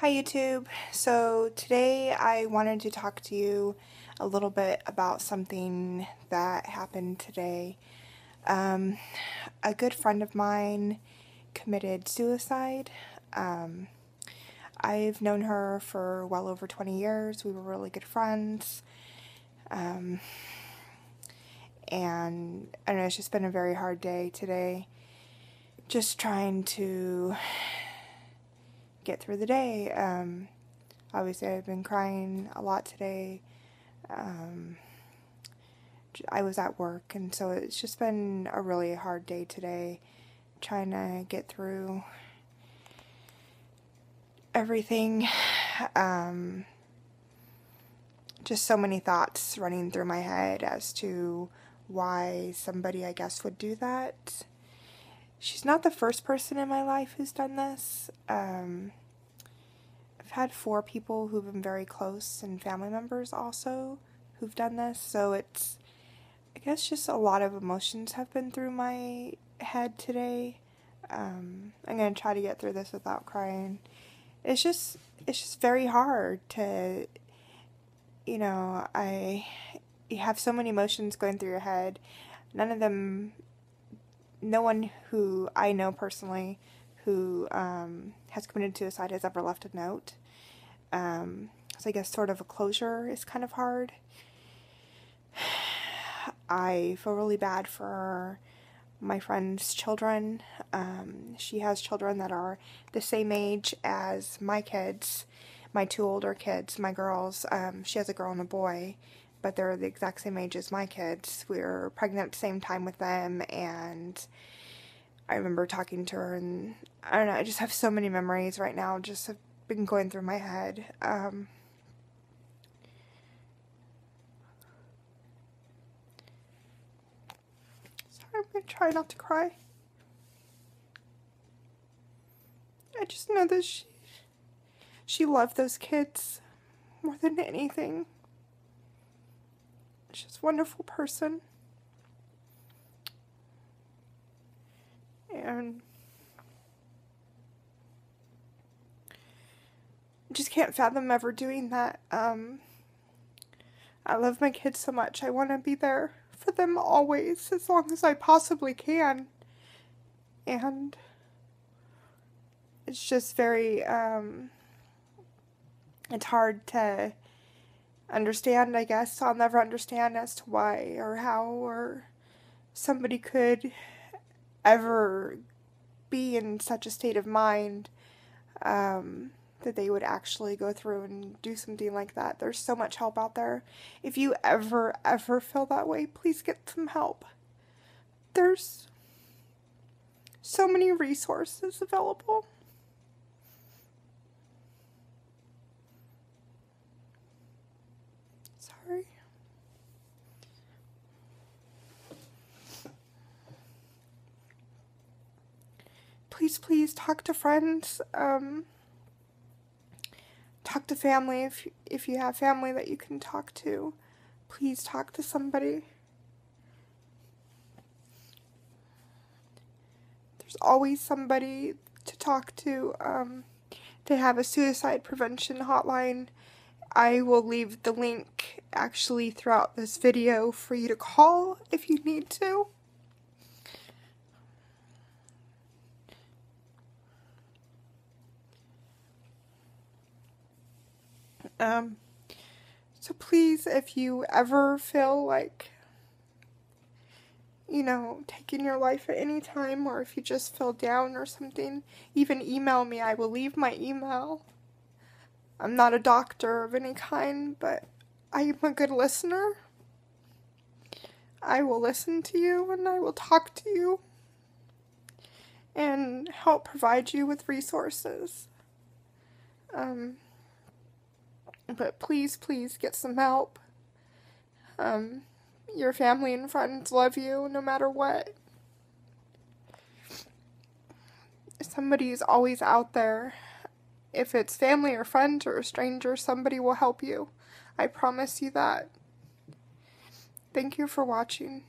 Hi YouTube. So today I wanted to talk to you a little bit about something that happened today. Um, a good friend of mine committed suicide. Um, I've known her for well over 20 years. We were really good friends. Um, and I know it's just been a very hard day today. Just trying to get through the day. Um, obviously, I've been crying a lot today. Um, I was at work, and so it's just been a really hard day today, trying to get through everything. Um, just so many thoughts running through my head as to why somebody, I guess, would do that. She's not the first person in my life who's done this. Um, I've had four people who've been very close and family members also who've done this, so it's, I guess, just a lot of emotions have been through my head today. Um, I'm gonna try to get through this without crying. It's just, it's just very hard to, you know, I, you have so many emotions going through your head. None of them no one who I know personally who um, has committed suicide has ever left a note. Um, so I guess sort of a closure is kind of hard. I feel really bad for my friend's children. Um, she has children that are the same age as my kids, my two older kids, my girls. Um, she has a girl and a boy but they're the exact same age as my kids. We were pregnant at the same time with them, and I remember talking to her, and I don't know, I just have so many memories right now, just have been going through my head. Um, sorry, I'm gonna try not to cry. I just know that she, she loved those kids more than anything. She's a wonderful person. And just can't fathom ever doing that. Um, I love my kids so much. I want to be there for them always, as long as I possibly can. And it's just very, um, it's hard to understand, I guess. I'll never understand as to why or how or somebody could ever be in such a state of mind um, that they would actually go through and do something like that. There's so much help out there. If you ever, ever feel that way, please get some help. There's so many resources available. Please, please talk to friends. Um, talk to family if if you have family that you can talk to. Please talk to somebody. There's always somebody to talk to. Um, they have a suicide prevention hotline. I will leave the link actually throughout this video for you to call if you need to. Um, so please, if you ever feel like, you know, taking your life at any time, or if you just feel down or something, even email me. I will leave my email. I'm not a doctor of any kind, but I am a good listener. I will listen to you and I will talk to you and help provide you with resources. Um, but please, please get some help. Um, your family and friends love you no matter what. Somebody's always out there. If it's family or friends or a stranger, somebody will help you. I promise you that. Thank you for watching.